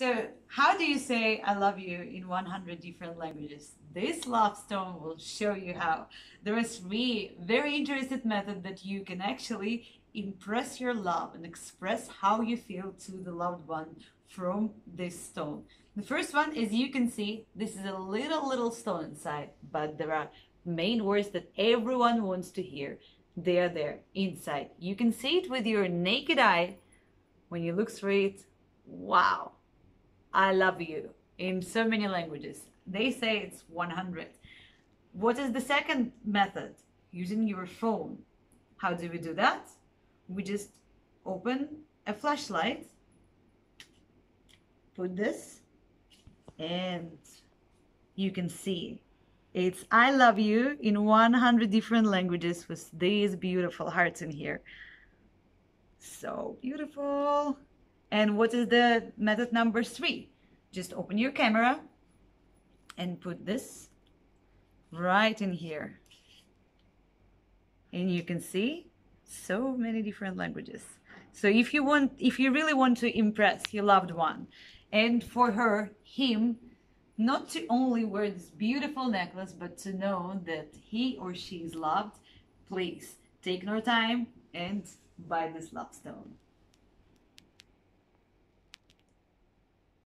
So, how do you say I love you in 100 different languages? This love stone will show you how. There is three very interesting method that you can actually impress your love and express how you feel to the loved one from this stone. The first one is you can see this is a little little stone inside, but there are main words that everyone wants to hear. They are there inside. You can see it with your naked eye when you look through it. Wow I love you in so many languages. They say it's 100. What is the second method? Using your phone. How do we do that? We just open a flashlight, put this, and you can see it's I love you in 100 different languages with these beautiful hearts in here. So beautiful. And what is the method number three? Just open your camera and put this right in here. And you can see so many different languages. So if you want, if you really want to impress your loved one, and for her, him, not to only wear this beautiful necklace, but to know that he or she is loved, please take no time and buy this love stone.